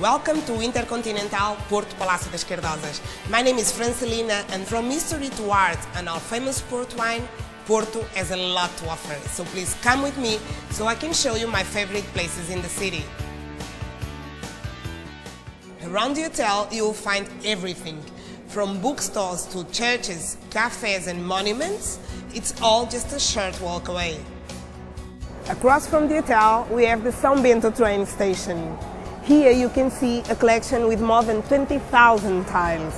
Welcome to Intercontinental Porto Palácio das Cardosas. My name is Francelina and from history to art and our famous port wine, Porto has a lot to offer. So please come with me so I can show you my favorite places in the city. Around the hotel you will find everything. From bookstores to churches, cafes and monuments, it's all just a short walk away. Across from the hotel we have the São Bento train station. Here you can see a collection with more than 20,000 tiles.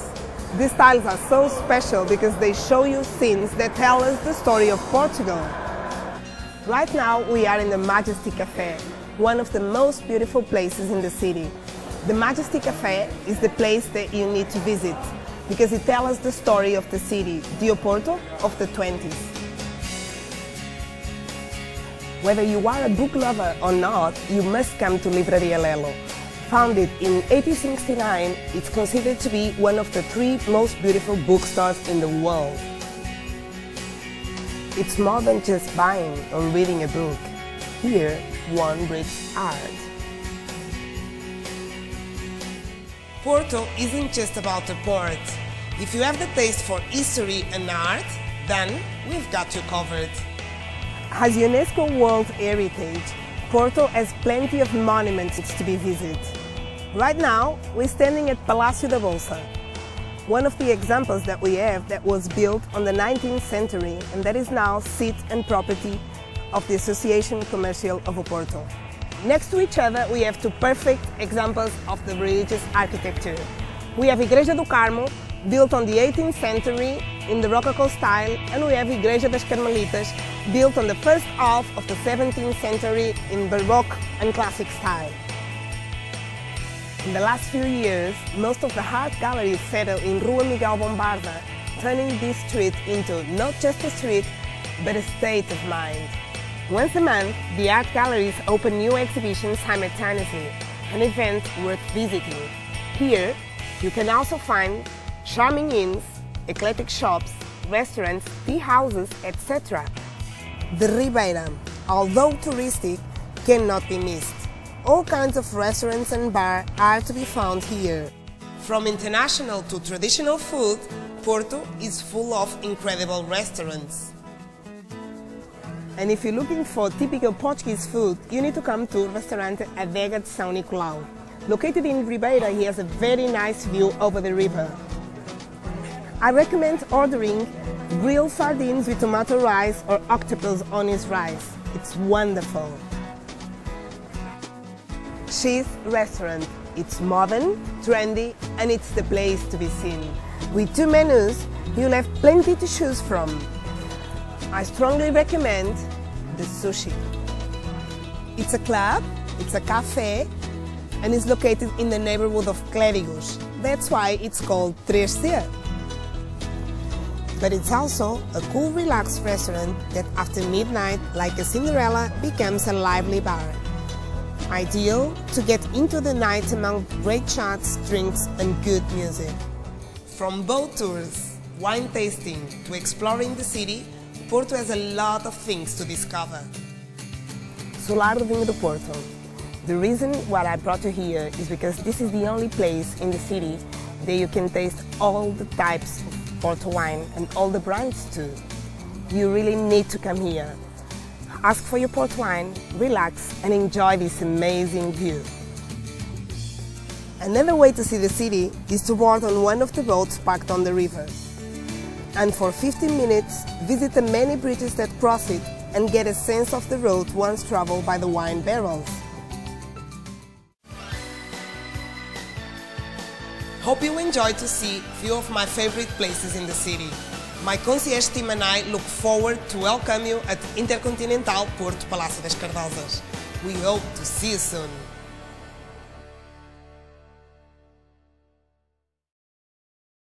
These tiles are so special because they show you scenes that tell us the story of Portugal. Right now we are in the Majestic Cafe, one of the most beautiful places in the city. The Majestic Cafe is the place that you need to visit because it tells us the story of the city, the Oporto of the 20s. Whether you are a book lover or not, you must come to Livraria Lello, Founded in 1869, it's considered to be one of the three most beautiful bookstores in the world. It's more than just buying or reading a book. Here, one reads art. Porto isn't just about the port. If you have the taste for history and art, then we've got you covered. As UNESCO World Heritage, Porto has plenty of monuments to be visited. Right now, we're standing at Palácio da Bolsa, one of the examples that we have that was built on the 19th century and that is now seat and property of the Association Comercial of Oporto. Next to each other, we have two perfect examples of the religious architecture. We have Igreja do Carmo, built on the 18th century in the Rococo style, and we have Igreja das Carmelitas, built on the first half of the 17th century in Baroque and Classic style. In the last few years, most of the art galleries settled in Rua Miguel Bombarda, turning this street into not just a street, but a state of mind. Once a month, the art galleries open new exhibitions simultaneously, an event worth visiting. Here, you can also find charming inns, eclectic shops, restaurants, tea houses, etc. The Ribeira, although touristic, cannot be missed. All kinds of restaurants and bars are to be found here. From international to traditional food, Porto is full of incredible restaurants. And if you're looking for typical Portuguese food, you need to come to Restaurante Adega de São Nicolau. Located in Ribeira, he has a very nice view over the river. I recommend ordering grilled sardines with tomato rice or octopus on his rice. It's wonderful. Shis Restaurant. It's modern, trendy, and it's the place to be seen. With two menus, you'll have plenty to choose from. I strongly recommend the sushi. It's a club, it's a cafe, and it's located in the neighborhood of Clérigos. That's why it's called 3C. But it's also a cool, relaxed restaurant that after midnight, like a Cinderella, becomes a lively bar ideal to get into the night among great chats, drinks and good music. From boat tours, wine tasting to exploring the city, Porto has a lot of things to discover. Solar do Vinho do Porto. The reason why I brought you here is because this is the only place in the city that you can taste all the types of Porto wine and all the brands too. You really need to come here ask for your port wine, relax and enjoy this amazing view. Another way to see the city is to board on one of the boats parked on the river. And for 15 minutes, visit the many bridges that cross it and get a sense of the road once traveled by the wine barrels. Hope you enjoyed to see few of my favorite places in the city. My concierge team and I look forward to welcome you at Intercontinental Porto Palácio das Cardosas. We hope to see you soon.